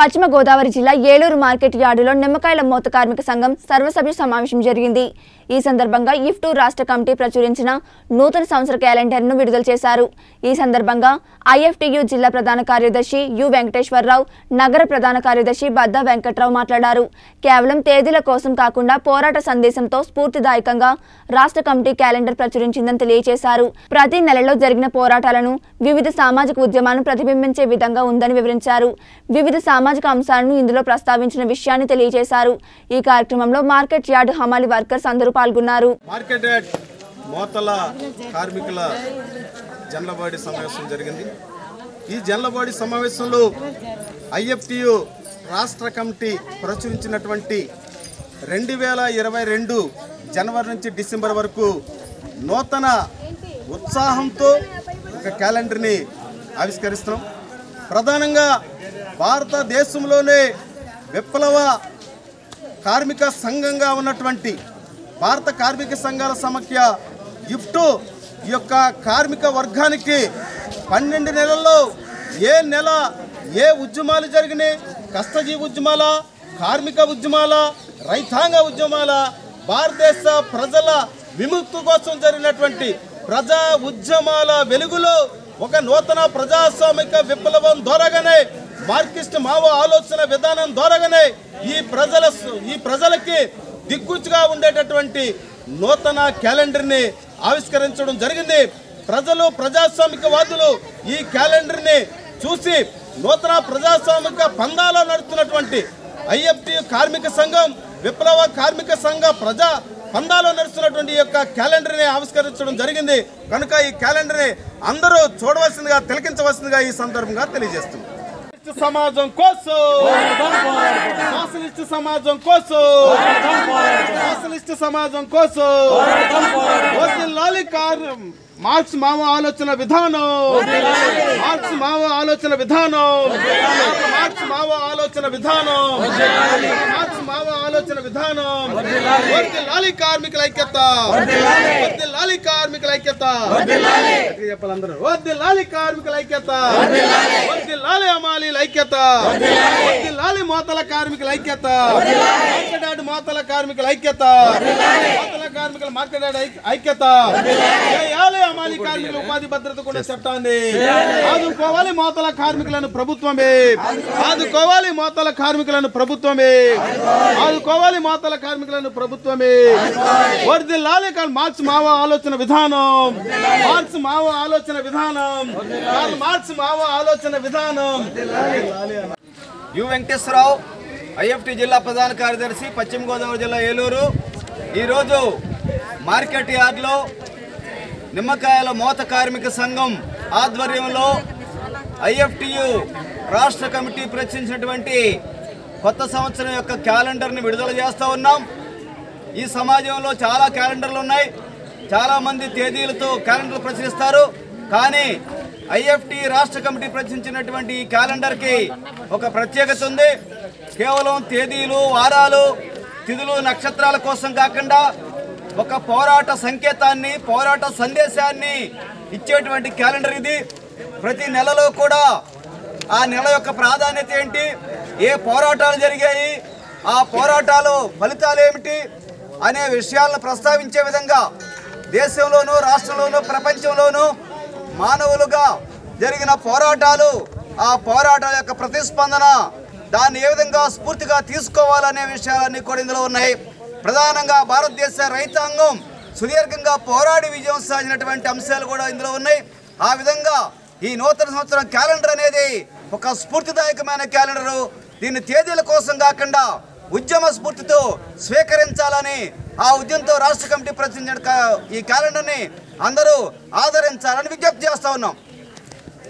పశ్చిమ గోదావరి జిల్లా ఏలూరు మార్కెట్ యార్డులో నిమ్మకాయల మూత కార్మిక సంఘం సర్వసభ్య సమావేశం జరిగింది. ఈ సందర్భంగా ఇఫ్టు రాష్ట్ర కమిటీ ప్రచురించిన నూతన సంవత్సర క్యాలెండర్ను విడుదల చేశారు. ఈ సందర్భంగా ఐఎఫ్టీయూ జిల్లా ప్రధాన కార్యదర్శి యు వెంకటేశ్వరరావు నగర ప్రధాన కార్యదర్శి బద్దా వెంకట్రావు మాట్లాడారు. కేవలం తేదీల కోసం కాకుండా పోరాట సందేశంతో స్ఫూర్తిదాయకంగా రాష్ట్ర కమిటీ క్యాలెండర్ ప్రచురించిందని తెలియజేశారు. ప్రతి నెలలో జరిగిన పోరాటాలను వివిధ సామాజిక ఉద్యమాలను ప్రతిబింబించే విధంగా ఉందని వివరించారు. వివిధ సామాజిక అంశాలను ఇందులో ప్రస్తావించిన విషయాన్ని తెలియజేశారు. ఈ కార్యక్రమంలో మార్కెట్ యార్డ్ హమాలి వర్కర్స్ అందరూ పాల్గొన్నారు. మార్కెట్ యార్డ్ మోతల కార్మికుల జనలబాడి సమావేశం జరిగింది. ఈ జనలబాడి సమావేశంలో ఐఎఫ్టియు రాష్ట్ర కమిటీ ప్రచురించినటువంటి రెండు వేల ఇరవై రెండు జనవరి నుంచి డిసెంబర్ వరకు నూతన ఉత్సాహంతో ఒక క్యాలెండర్ని ఆవిష్కరిస్తున్నాం. ప్రధానంగా భారతదేశంలోనే విప్లవ కార్మిక సంఘంగా ఉన్నటువంటి భారత కార్మిక సంఘాల సమఖ్య ఇఫ్టు ఈ యొక్క కార్మిక వర్గానికి పన్నెండు నెలల్లో ఏ నెల ఏ ఉద్యమాలు జరిగినాయి? కష్టజీవి ఉద్యమాల కార్మిక ఉద్యమాల రైతాంగ ఉద్యమాల భారతదేశ ప్రజల విముక్తి కోసం జరిగినటువంటి ప్రజా ఉద్యమాల వెలుగులో ఒక నూతన ప్రజాస్వామిక విప్లవం ద్వారాగానే మార్కిస్ట్ మావో ఆలోచన విధానం ద్వారాగానే ఈ ప్రజల ఈ ప్రజలకి దిగ్గుచ్చుగా ఉండేటటువంటి నూతన క్యాలెండర్ని ఆవిష్కరించడం జరిగింది. ప్రజలు ప్రజాస్వామికవాదులు ఈ క్యాలెండర్ని చూసి నూతన ప్రజాస్వామిక పందాలో నడుస్తున్నటువంటి ఐఎఫ్టి కార్మిక సంఘం విప్లవ కార్మిక సంఘ ప్రజా పందాలో నడుస్తున్నటువంటి ఈ యొక్క క్యాలెండర్ని ఆవిష్కరించడం జరిగింది. కనుక ఈ క్యాలెండర్ని అందరూ చూడవలసిందిగా తిలకించవలసిందిగా ఈ సందర్భంగా తెలియజేస్తుంది సోషలిస్ట్ సమాజం కోసం. సోషలిస్ట్ సమాజం కోసం. సోషలిస్ట్ సమాజం కోసం. వదిలాలి కారు. మార్క్స్ మావ ఆలోచన విధానం. మార్క్స్ మావ ఆలోచన విధానం. మార్క్స్ మావ ఆలోచన విధానం. మార్క్స్ మావ ఆలోచన విధానం. లాలి కార్మికుల ఐక్యత. కార్మికుల ఐక్యత చెప్పాలి అందరూ. వదిలాలి కార్మికుల ఐక్యత. వదిలాలి అమాలీల ఐక్యత. వదిలాలి మోతల కార్మికుల ఐక్యత. మార్కెట్ మోతల కార్మికుల ఐక్యత. మోతల కార్మికుల మార్కెట్ ఐక్యత. కార్మికుల ఉపాధి భద్రత కూడా చట్టాన్ని ఆదుకోవాలి మోతల కార్మికులను ప్రభుత్వమే. ఆదుకోవాలి. మోతల కార్మికులను ప్రభుత్వమే. ఆదుకోవాలి. మోతల కార్మికులను ప్రభుత్వమే. వర్దిల్లాలి మార్క్స్ మావ ఆలోచన విధానం. మార్క్స్ మావ ఆలోచన విధానం. మార్క్స్ మావ ఆలోచన విధానం. యు వెంకటేశ్వరరావు ఐఎఫ్టి జిల్లా ప్రధాన కార్యదర్శి పశ్చిమ గోదావరి జిల్లా ఏలూరు. ఈరోజు మార్కెట్ యార్డ్లో నిమ్మకాయల మోత కార్మిక సంఘం ఆధ్వర్యంలో ఐఎఫ్టియు రాష్ట్ర కమిటీ ప్రచురించినటువంటి కొత్త సంవత్సరం యొక్క క్యాలెండర్ని విడుదల చేస్తూ ఉన్నాం. ఈ సమాజంలో చాలా క్యాలెండర్లు ఉన్నాయి. చాలామంది తేదీలతో క్యాలెండర్లు ప్రచురిస్తారు. కానీ ఐఎఫ్టి రాష్ట్ర కమిటీ ప్రచురించినటువంటి ఈ క్యాలెండర్కి ఒక ప్రత్యేకత ఉంది. కేవలం తేదీలు వారాలు తిథులు నక్షత్రాల కోసం కాకుండా ఒక పోరాట సంకేతాన్ని పోరాట సందేశాన్ని ఇచ్చేటువంటి క్యాలెండర్ ఇది. ప్రతి నెలలో కూడా ఆ నెల యొక్క ప్రాధాన్యత ఏంటి? ఏ పోరాటాలు జరిగాయి? ఆ పోరాటాలు ఫలితాలు ఏమిటి? అనే విషయాలను ప్రస్తావించే విధంగా దేశంలోనూ రాష్ట్రంలోనూ ప్రపంచంలోనూ మానవులుగా జరిగిన పోరాటాలు ఆ పోరాటాల యొక్క ప్రతిస్పందన దాన్ని ఏ విధంగా స్ఫూర్తిగా తీసుకోవాలనే విషయాలన్నీ కూడా ఇందులో ఉన్నాయి. ప్రధానంగా భారతదేశ రైతాంగం సుదీర్ఘంగా పోరాడి విజయం సాధించినటువంటి అంశాలు కూడా ఇందులో ఉన్నాయి. ఆ విధంగా ఈ నూతన సంవత్సరం క్యాలెండర్ అనేది ఒక స్ఫూర్తిదాయకమైన క్యాలెండరు. దీన్ని తేదీల కోసం కాకుండా ఉద్యమ స్ఫూర్తితో స్వీకరించాలని ఆ ఉద్యమంతో రాష్ట్ర కమిటీ ప్రచురించిన ఈ క్యాలెండర్ని అందరూ ఆదరించాలని విజ్ఞప్తి చేస్తూ ఉన్నాం.